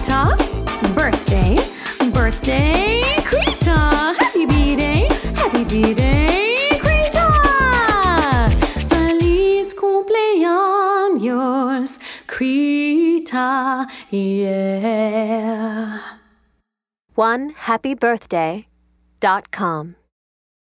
Krita. Birthday, birthday, Krita. Happy B-Day, happy B-Day, Krita. Feliz cumpleaños, Krita, yeah. One happy birthday dot com.